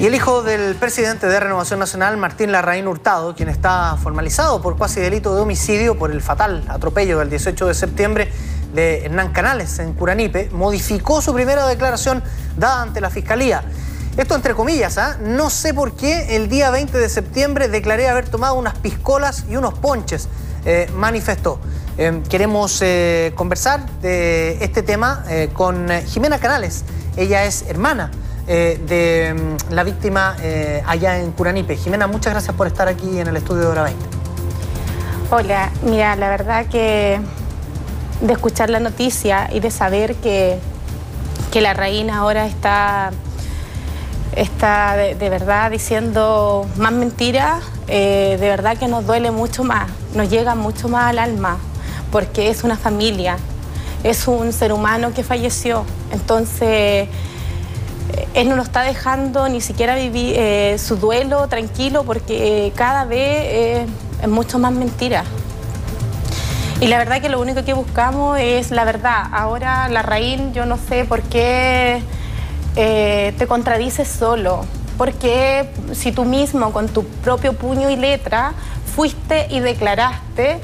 Y el hijo del presidente de Renovación Nacional, Martín Larraín Hurtado, quien está formalizado por cuasi delito de homicidio por el fatal atropello del 18 de septiembre de Hernán Canales en Curanipe, modificó su primera declaración dada ante la Fiscalía. Esto entre comillas, ¿ah? no sé por qué el día 20 de septiembre declaré haber tomado unas piscolas y unos ponches, eh, manifestó. Eh, queremos eh, conversar de este tema con Jimena Canales. Ella es hermana de mm, la víctima allá en Curanipe. Jimena, muchas gracias por estar aquí en el estudio de Hora 20. Hola, mira, la verdad que de escuchar la noticia y de saber que, que la reina ahora está está de, verdad diciendo más mentiras, eh, de verdad que nos duele mucho más, nos llega mucho más al alma, porque es una familia, es un ser humano que falleció. Entonces, eh, él no nos está dejando ni siquiera vivir eh, su duelo tranquilo, porque cada vez es mucho más mentira. Y la verdad que lo único que buscamos es la verdad. Ahora la raíz, yo no sé por qué eh, te contradices solo. Porque si tú mismo con tu propio puño y letra fuiste y declaraste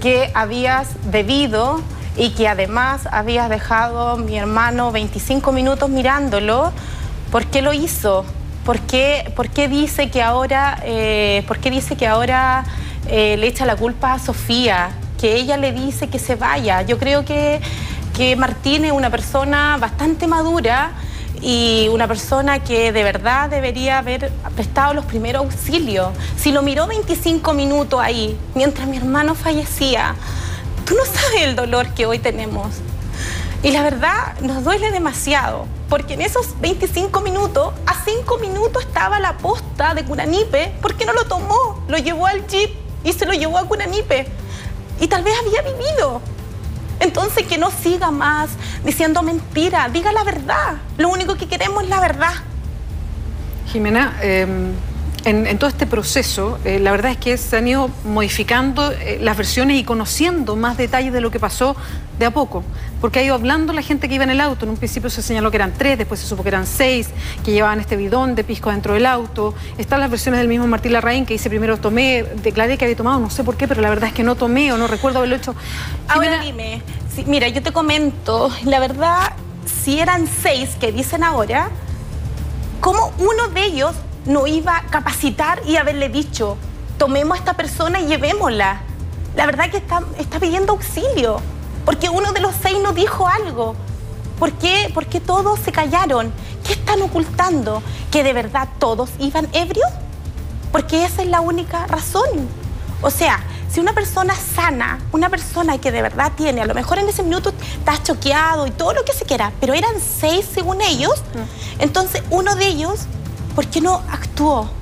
que habías bebido y que además habías dejado a mi hermano 25 minutos mirándolo, ¿por qué lo hizo? ¿Por qué, por qué dice que ahora, eh, ¿por qué dice que ahora eh, le echa la culpa a Sofía? Que ella le dice que se vaya. Yo creo que, que Martín es una persona bastante madura y una persona que de verdad debería haber prestado los primeros auxilios. Si lo miró 25 minutos ahí, mientras mi hermano fallecía, tú no sabes el dolor que hoy tenemos. Y la verdad nos duele demasiado, porque en esos 25 minutos, a 5 minutos estaba la posta de Curanipe, porque no lo tomó, lo llevó al jeep y se lo llevó a Curanipe. Y tal vez había vivido, entonces que no siga más diciendo mentira, diga la verdad. Lo único que queremos es la verdad. Jimena, em, en, todo este proceso, eh, la verdad es que se han ido modificando eh, las versiones y conociendo más detalles de lo que pasó de a poco. Porque ha ido hablando la gente que iba en el auto. En un principio se señaló que eran tres, después se supo que eran seis, que llevaban este bidón de pisco dentro del auto. Están las versiones del mismo Martín Larraín que dice primero tomé, declaré que había tomado, no sé por qué, pero la verdad es que no tomé o no recuerdo haberlo hecho. Ahora dime, mira, yo te comento, la verdad, si eran seis que dicen ahora, ¿cómo uno de ellos no iba a capacitar y haberle dicho, tomemos a esta persona y llevémosla. La verdad que está, está pidiendo auxilio, porque uno de los seis no dijo algo. ¿Por qué? ¿Por qué todos se callaron? ¿Qué están ocultando? ¿Que de verdad todos iban ebrios? Porque esa es la única razón. O sea, si una persona sana, una persona que de verdad tiene, a lo mejor en ese minuto está choqueado y todo lo que se quiera, pero eran seis según ellos, entonces uno de ellos ¿por qué no actuó?